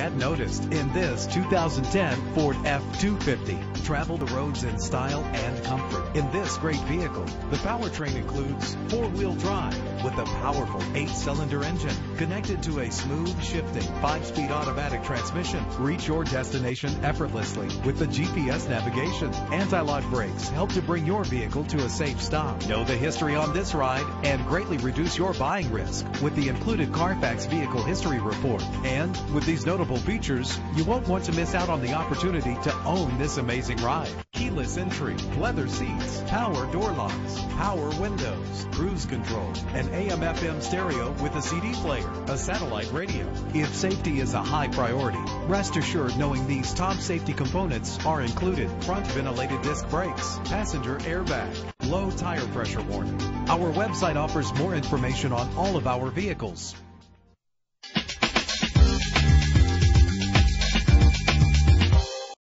get noticed in this 2010 Ford F-250. Travel the roads in style and comfort in this great vehicle. The powertrain includes four-wheel drive with a powerful eight-cylinder engine connected to a smooth shifting five-speed automatic transmission. Reach your destination effortlessly with the GPS navigation. Anti-lock brakes help to bring your vehicle to a safe stop. Know the history on this ride and greatly reduce your buying risk with the included Carfax Vehicle History Report. And with these notable features, you won't want to miss out on the opportunity to own this amazing ride. Keyless entry, leather seats, power door locks, power windows, cruise control, an AM FM stereo with a CD player, a satellite radio. If safety is a high priority, rest assured knowing these top safety components are included. Front ventilated disc brakes, passenger airbag, low tire pressure warning. Our website offers more information on all of our vehicles.